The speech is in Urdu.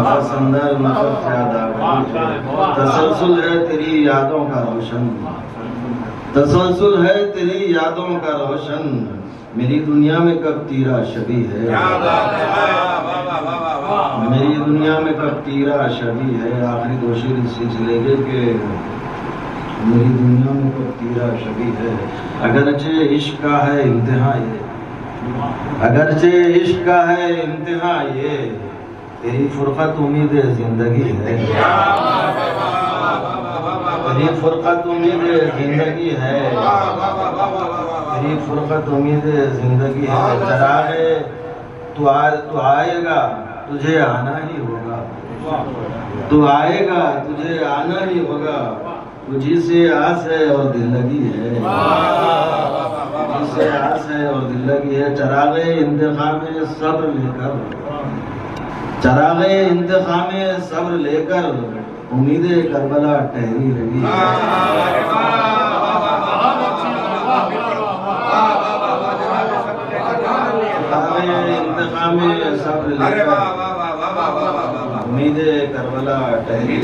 سندر تسلسل ہے تیری یادوں کا روشن۔ تسلسل ہے تیری یادوں کا روشن۔ میری دنیا میں کب تیرا شبی ہے۔ میری دنیا میں کب تیرا شبی ہے۔ آخری دو شیر اس سلسلے کے کہ میری دنیا میں کب تیرا شبی ہے۔ اگرچہ عشق کا ہے انتہا یہ۔ اگرچہ عشق کا ہے انتہا یہ۔ تیری فرقت امید زندگی ہے۔ تیری فرقت امید زندگی ہے۔ تیری فرقت امید زندگی ہے۔ چراغ تو آئے گا، تجھے آنا ہی ہوگا۔ تو آئے گا، تجھے آنا ہی ہوگا۔ تجھی سے آس ہے اور دل لگی ہے۔ تجھی سے آس ہے اور دل لگی ہے۔ چراغ انتخاب صبر لے کر۔ چراغ انتخاب صبر لے کر امید کربلا ٹہری رہی ہے۔ انتخاب صبر لے کر امید کربلا ٹہری